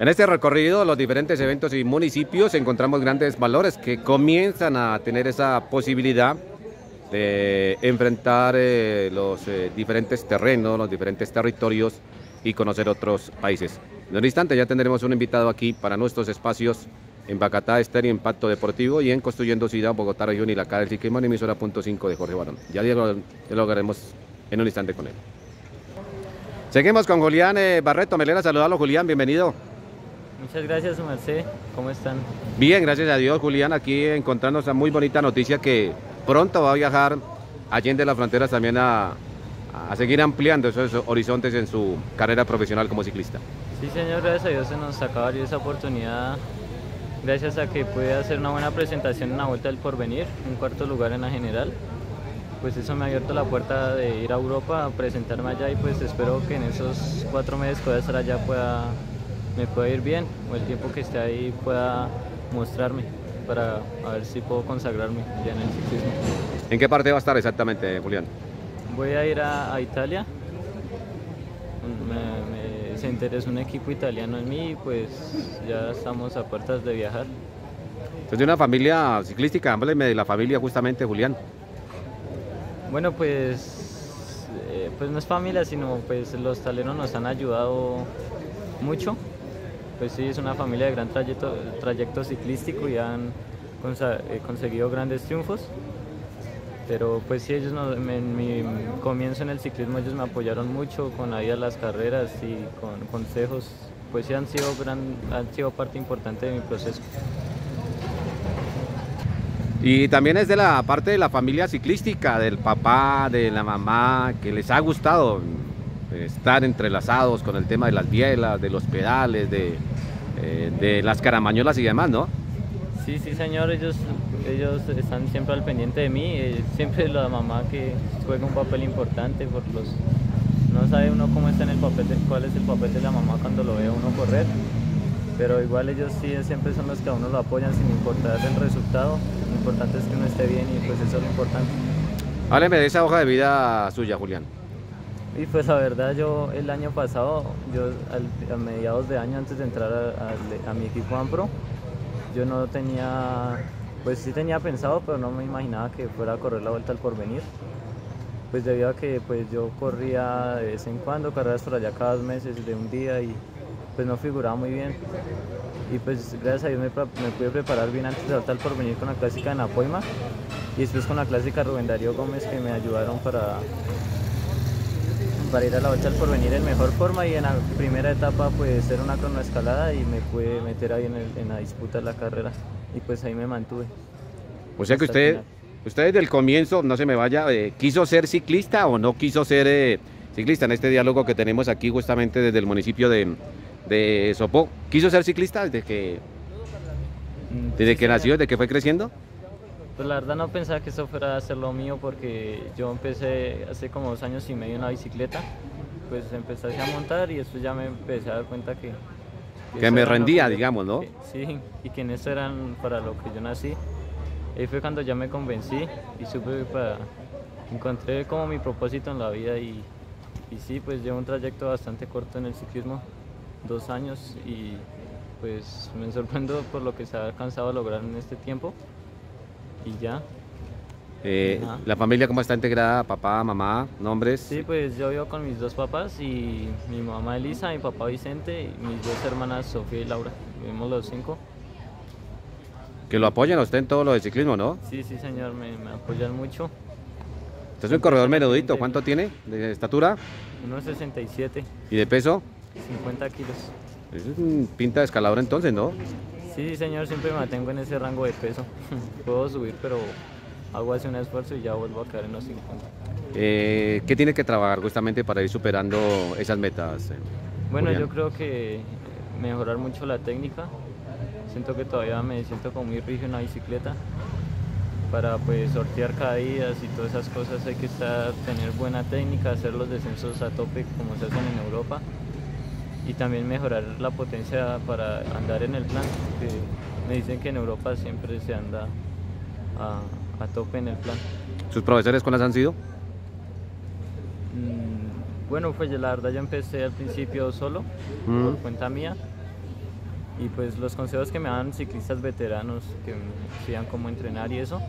En este recorrido, los diferentes eventos y municipios encontramos grandes valores que comienzan a tener esa posibilidad de enfrentar eh, los eh, diferentes terrenos, los diferentes territorios y conocer otros países. En un instante ya tendremos un invitado aquí para nuestros espacios en Bacatá, Estéreo, Impacto Deportivo y en Construyendo Ciudad, Bogotá, Región y la cara del Ciclismo en emisora punto .5 de Jorge Barón. Ya lo haremos en un instante con él. Seguimos con Julián eh, Barreto. Melena, saludarlo Julián, bienvenido. Muchas gracias, Merced. ¿Cómo están? Bien, gracias a Dios, Julián. Aquí encontrando esa muy bonita noticia que pronto va a viajar allende las fronteras también a, a seguir ampliando esos horizontes en su carrera profesional como ciclista. Sí, señor, gracias a Dios se nos acaba de esa oportunidad gracias a que pude hacer una buena presentación en la Vuelta del Porvenir, un cuarto lugar en la general. Pues eso me ha abierto la puerta de ir a Europa a presentarme allá y pues espero que en esos cuatro meses que voy a estar allá pueda, me pueda ir bien o el tiempo que esté ahí pueda mostrarme para a ver si puedo consagrarme ya en el ciclismo. ¿En qué parte va a estar exactamente, Julián? Voy a ir a, Italia. se interesa un equipo italiano en mí y pues ya estamos a puertas de viajar. ¿Es de una familia ciclística? Hábleme de la familia justamente, Julián. Bueno, pues, eh, pues no es familia, sino pues los taleros nos han ayudado mucho. Pues sí, es una familia de gran trayecto, ciclístico y han eh, conseguido grandes triunfos. Pero pues sí, ellos en mi comienzo en el ciclismo ellos me apoyaron mucho con ahí a las carreras y con consejos. Pues sí han sido, gran, han sido parte importante de mi proceso. Y también es de la parte de la familia ciclística, del papá, de la mamá, que les ha gustado estar entrelazados con el tema de las bielas, de los pedales, de, eh, las caramañolas y demás, ¿no? Sí, sí, señor, ellos, ellos están siempre al pendiente de mí, eh, siempre la mamá que juega un papel importante por los... No sabe uno cómo está en el papel, cuál es el papel de la mamá cuando lo ve a uno correr, pero igual ellos sí siempre son los que a uno lo apoyan sin importar el resultado. Lo importante es que uno esté bien y pues eso es lo importante. Hábleme de esa hoja de vida suya, Julián. Y pues la verdad yo el año pasado, yo a mediados de año antes de entrar a, mi equipo AMPRO, yo no tenía, pues sí tenía pensado, pero no me imaginaba que fuera a correr la vuelta al porvenir. Pues debido a que pues yo corría de vez en cuando, carreras por allá cada dos meses de un día y pues no figuraba muy bien. Y pues gracias a Dios me, pude preparar bien antes de saltar por venir con la clásica de Napoima y después con la clásica Rubén Darío Gómez que me ayudaron para, para ir a la vuelta al porvenir en mejor forma y en la primera etapa pues era una cronoescalada y me pude meter ahí en, la disputa de la carrera y pues ahí me mantuve. O sea que usted, usted desde el comienzo, no se me vaya, eh, ¿quiso ser ciclista o no quiso ser eh, ciclista en este diálogo que tenemos aquí justamente desde el municipio de, de Sopó. ¿Quiso ser ciclista desde que, mm, desde que nació, desde que fue creciendo? Pues la verdad no pensaba que eso fuera a ser lo mío porque yo empecé hace como dos años y medio en la bicicleta. Pues empecé a montar y después ya me empecé a dar cuenta que... Que, me rendía, digamos, ¿no? sí, y que en eso eran para lo que yo nací. Ahí fue cuando ya me convencí y supe para... Encontré como mi propósito en la vida y, y sí, pues llevo un trayecto bastante corto en el ciclismo dos años y pues me sorprendo por lo que se ha alcanzado a lograr en este tiempo y ya. Eh, ¿La familia cómo está integrada? ¿Papá, mamá, nombres? Sí, pues yo vivo con mis dos papás y mi mamá Elisa, mi papá Vicente y mis dos hermanas Sofía y Laura. Vivimos los cinco. Que lo apoyan a usted en todo lo de ciclismo, ¿no? Sí, sí, señor, me, apoyan mucho. Usted es un corredor menudito, ¿cuánto tiene de estatura? 1,67. ¿Y de peso? 50 kilos. Es un pinta de escalador entonces, ¿no? Sí, señor, siempre me mantengo en ese rango de peso. Puedo subir, pero hago así un esfuerzo y ya vuelvo a caer en los 50. Eh, ¿Qué tiene que trabajar justamente para ir superando esas metas? Eh, bueno, yo creo que mejorar mucho la técnica. Siento que todavía me siento como muy rígido en la bicicleta. Para pues sortear caídas y todas esas cosas hay que estar, tener buena técnica, hacer los descensos a tope como se hacen en Europa y también mejorar la potencia para andar en el plan, que me dicen que en Europa siempre se anda a, tope en el plan. ¿Sus profesores cuáles han sido? Mm, bueno, pues la verdad yo empecé al principio solo, por mm. cuenta mía, y pues los consejos que me dan ciclistas veteranos que me decían cómo entrenar y eso.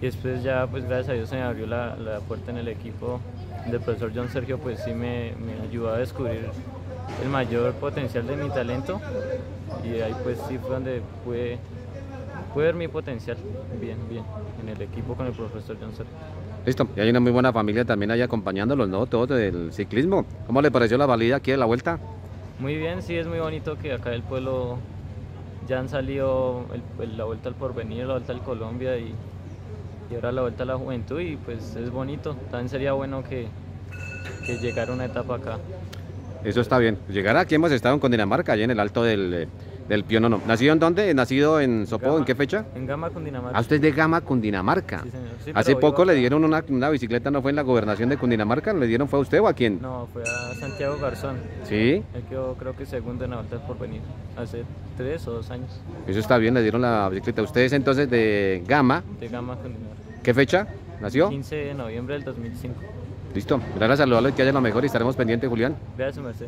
Y después ya, pues gracias a Dios se me abrió la, la puerta en el equipo del profesor John Sergio, pues sí me, me ayudó a descubrir el mayor potencial de mi talento y ahí pues sí fue donde pude, pude ver mi potencial bien, bien, en el equipo con el profesor John Sergio. Listo, y hay una muy buena familia también ahí acompañándolos, ¿no? Todos del ciclismo. ¿Cómo le pareció la valida aquí de la vuelta? Muy bien, sí, es muy bonito que acá del pueblo ya han salido el- el- la vuelta al porvenir, la vuelta al Colombia y, y ahora la vuelta a la juventud y pues es bonito. También sería bueno que, que llegara una etapa acá. Eso está bien. Llegar aquí hemos estado en Cundinamarca, allí en el alto del, eh, del Pionono. ¿Nacido en dónde? ¿Nacido en Sopó? ¿En qué fecha? En Gama, Cundinamarca. Ah, usted es de Gama, Cundinamarca. Sí, señor. Sí, Hace poco le dieron una, una bicicleta, ¿no fue en la gobernación de Cundinamarca? ¿Le dieron fue a usted o a quién? No, fue a Santiago Garzón. Sí, Él quedó creo que segundo en la vuelta al porvenir hace tres o dos años. eso está bien, le dieron la bicicleta. ¿Usted es entonces de Gama? De Gama, Cundinamarca. ¿Qué fecha nació? 15 de noviembre del 2005. Listo. Gracias saludarlo y que haya lo mejor y estaremos pendientes, Julián. Gracias, Merced.